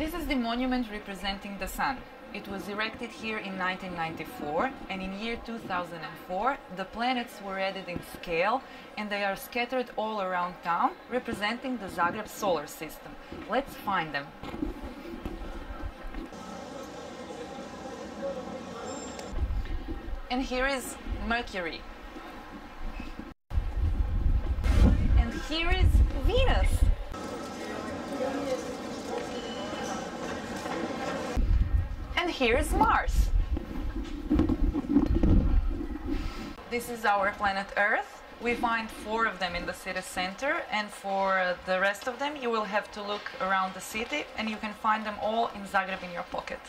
This is the monument representing the sun. It was erected here in 1994 and in year 2004 the planets were added in scale and they are scattered all around town representing the Zagreb solar system. Let's find them. And here is Mercury. And here is Venus. And here is Mars. This is our planet Earth. We find four of them in the city center, and for the rest of them, you will have to look around the city, and you can find them all in Zagreb in your pocket.